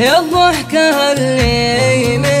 يا الضحكة اللي من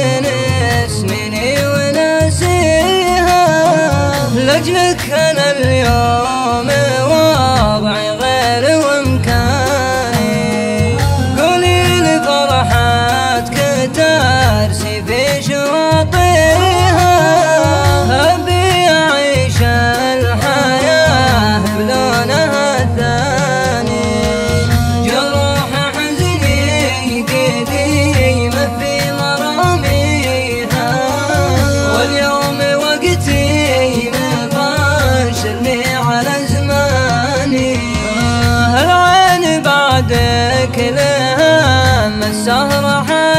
السهرة حال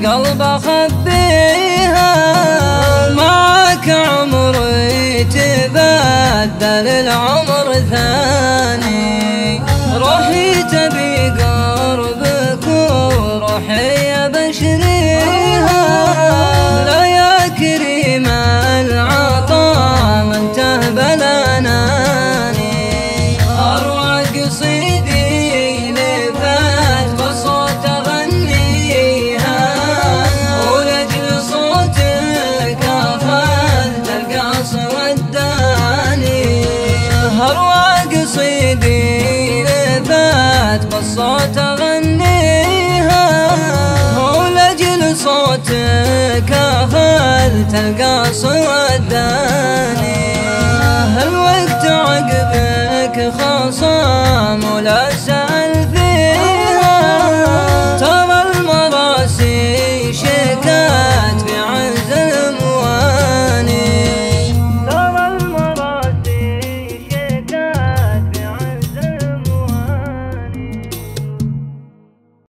القلب اخبيها معك عمري تبدل العمر ثاني. سهر وقصيدي لذات بالصوت أغنيها ولأجل صوتك أخذت القاص والداني